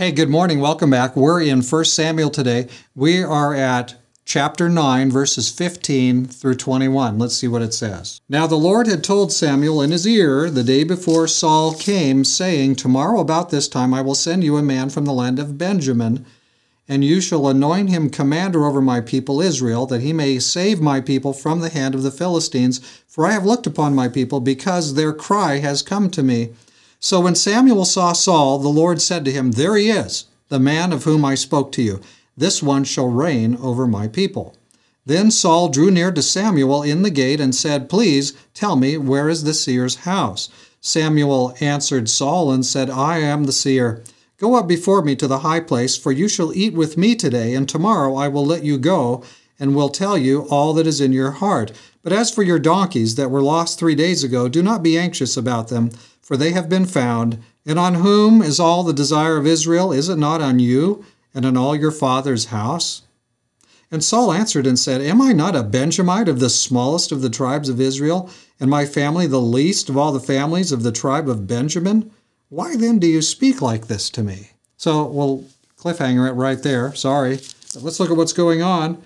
Hey, good morning. Welcome back. We're in 1 Samuel today. We are at chapter 9, verses 15 through 21. Let's see what it says. Now the Lord had told Samuel in his ear the day before Saul came, saying, Tomorrow about this time I will send you a man from the land of Benjamin, and you shall anoint him commander over my people Israel, that he may save my people from the hand of the Philistines. For I have looked upon my people, because their cry has come to me. So when Samuel saw Saul, the Lord said to him, There he is, the man of whom I spoke to you. This one shall reign over my people. Then Saul drew near to Samuel in the gate and said, Please tell me, where is the seer's house? Samuel answered Saul and said, I am the seer. Go up before me to the high place, for you shall eat with me today, and tomorrow I will let you go, and will tell you all that is in your heart. But as for your donkeys that were lost three days ago, do not be anxious about them for they have been found. And on whom is all the desire of Israel? Is it not on you and on all your father's house? And Saul answered and said, Am I not a Benjamite of the smallest of the tribes of Israel, and my family the least of all the families of the tribe of Benjamin? Why then do you speak like this to me? So we'll cliffhanger it right there. Sorry. But let's look at what's going on.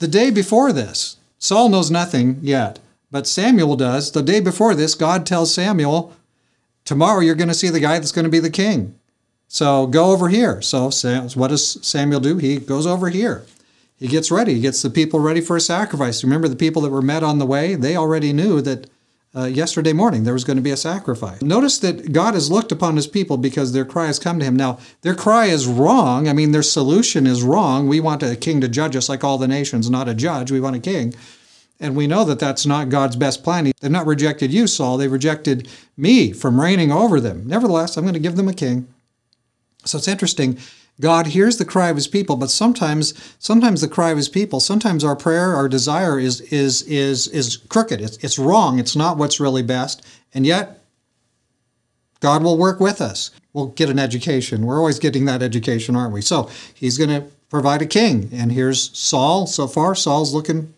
The day before this, Saul knows nothing yet, but Samuel does. The day before this, God tells Samuel, tomorrow you're going to see the guy that's going to be the king. So go over here. So what does Samuel do? He goes over here. He gets ready. He gets the people ready for a sacrifice. Remember the people that were met on the way? They already knew that uh, yesterday morning there was going to be a sacrifice. Notice that God has looked upon his people because their cry has come to him. Now, their cry is wrong. I mean, their solution is wrong. We want a king to judge us like all the nations, not a judge. We want a king. And we know that that's not God's best plan. They've not rejected you, Saul. They've rejected me from reigning over them. Nevertheless, I'm going to give them a king. So it's interesting. God hears the cry of his people, but sometimes sometimes the cry of his people, sometimes our prayer, our desire is is is is crooked. It's, it's wrong. It's not what's really best. And yet God will work with us. We'll get an education. We're always getting that education, aren't we? So he's going to provide a king. And here's Saul. So far, Saul's looking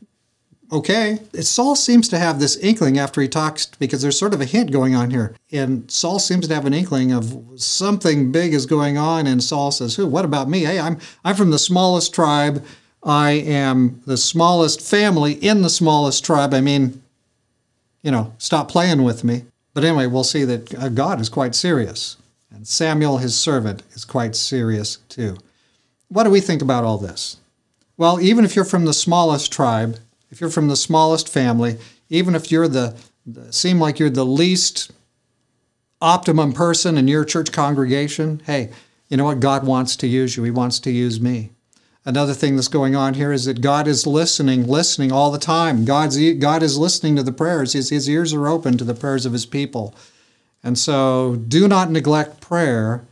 okay. Saul seems to have this inkling after he talks, because there's sort of a hint going on here. And Saul seems to have an inkling of something big is going on. And Saul says, Who? What about me? Hey, I'm, I'm from the smallest tribe. I am the smallest family in the smallest tribe. I mean, you know, stop playing with me. But anyway, we'll see that uh, God is quite serious. And Samuel, his servant, is quite serious too. What do we think about all this? Well, even if you're from the smallest tribe, if you're from the smallest family, even if you're the, the seem like you're the least optimum person in your church congregation, hey, you know what? God wants to use you. He wants to use me. Another thing that's going on here is that God is listening, listening all the time. God's, God is listening to the prayers. His, his ears are open to the prayers of his people. And so do not neglect prayer.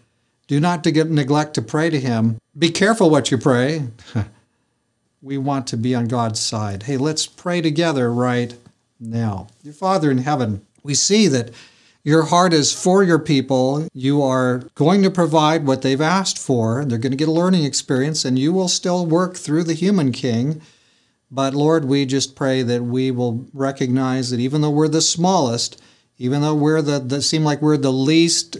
Do not neglect to pray to him. Be careful what you pray. we want to be on God's side. Hey, let's pray together right now. Your Father in heaven, we see that your heart is for your people. You are going to provide what they've asked for. They're going to get a learning experience, and you will still work through the human king. But Lord, we just pray that we will recognize that even though we're the smallest, even though we're the, that seem like we're the least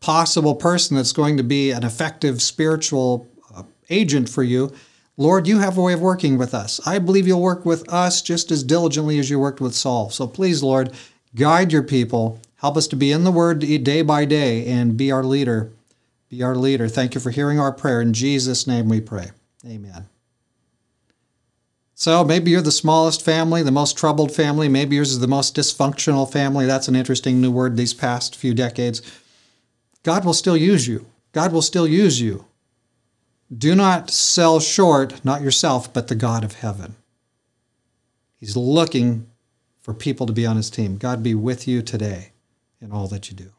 possible person that's going to be an effective spiritual uh, agent for you, Lord, you have a way of working with us. I believe you'll work with us just as diligently as you worked with Saul. So please, Lord, guide your people. Help us to be in the Word day by day and be our leader. Be our leader. Thank you for hearing our prayer. In Jesus' name we pray. Amen. So maybe you're the smallest family, the most troubled family. Maybe yours is the most dysfunctional family. That's an interesting new word these past few decades. God will still use you. God will still use you. Do not sell short, not yourself, but the God of heaven. He's looking for people to be on his team. God be with you today in all that you do.